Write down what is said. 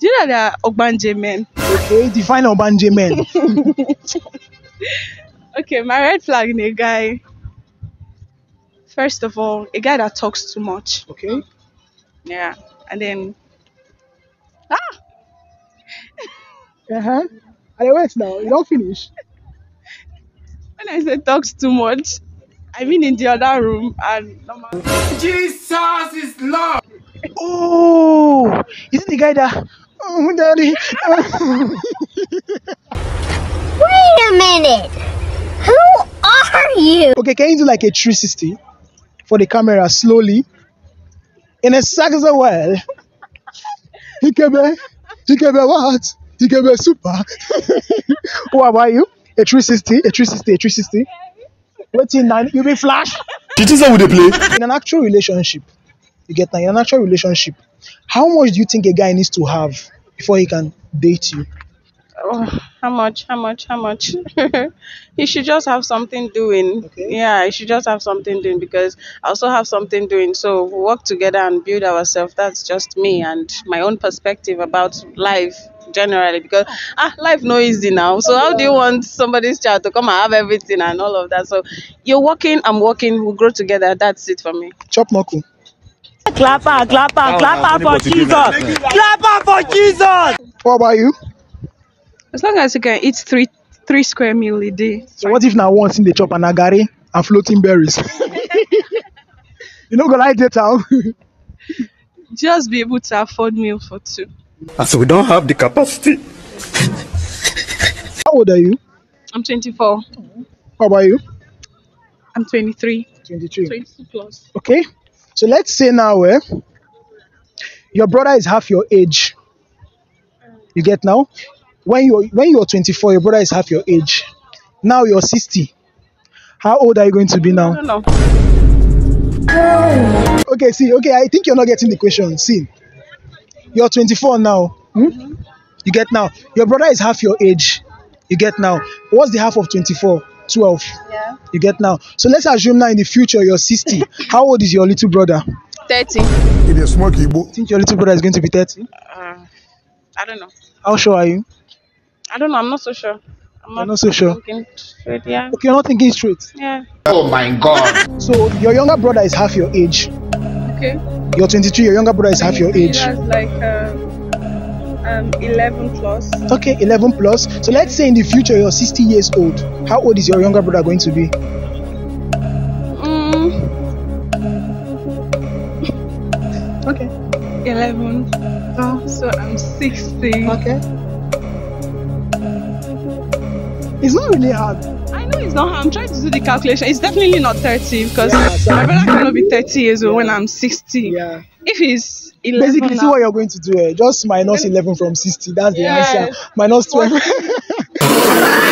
Do you know there are Ogbanje men? Okay, define Obanje men. Okay, my red flag in a guy. First of all, a guy that talks too much. Okay. Yeah. And then ah Uh-huh. And wait now, you don't finish. when I say talks too much, I mean in the other room and normal. Jesus is love. Oh, is it the guy that? Oh, daddy. Wait a minute. Who are you? okay, can you do like a 360 for the camera slowly? In a second as well. Ikebe, Ikebe what? Ikebe super. what about you? A 360, a 360, a 360. Waiting nine, you be flash. Did you say how they play. In an actual relationship, you get now, in an actual relationship, how much do you think a guy needs to have before he can date you? Oh, how much? How much? How much? he should just have something doing. Okay. Yeah, he should just have something doing because I also have something doing. So we work together and build ourselves. That's just me and my own perspective about life generally. Because ah, life no easy now. So how do you want somebody's child to come and have everything and all of that? So you're working, I'm working. We grow together. That's it for me. Chop knuckle. Clapper, clapper, clapper for Jesus. Clapper for Jesus. What about you? As long as you can eat three three square meal a day. So what if now once in the chop and agari and floating berries? you know, go like that out. Just be able to afford meal for two. And so we don't have the capacity. How old are you? I'm 24. How about you? I'm 23. 23. 22 plus. Okay. So let's say now, eh, your brother is half your age. You get now? When you're when you're 24, your brother is half your age. Now you're 60. How old are you going to be now? Okay, see, okay, I think you're not getting the question. See, you're 24 now. hmm? You get now. Your brother is half your age. You get now. What's the half of 24? 12. Yeah. You get now. So let's assume now in the future you're 60. How old is your little brother? 30. It is smoke Igbo. think your little brother is going to be 30? Uh, I don't know. How sure are you? I don't know. I'm not so sure. I'm You're not so sure. thinking straight, Yeah. Okay, you're not thinking straight. Yeah. Oh my God. So your younger brother is half your age. Okay. You're 23, your younger brother is half your age. That's like um, um 11 plus. Okay, 11 plus. So let's say in the future you're 60 years old. How old is your younger brother going to be? Mm, Okay. 11. Oh, so I'm 60. Okay. It's not really hard. I know it's not hard. I'm trying to do the calculation. It's definitely not 30 because Yeah, so- my brother cannot be 30 years old when I'm 60. Yeah. If he's 11 Basically, see what you're going to do. Eh? Just minus 11 from 60. That's the Yes. answer. Minus 12.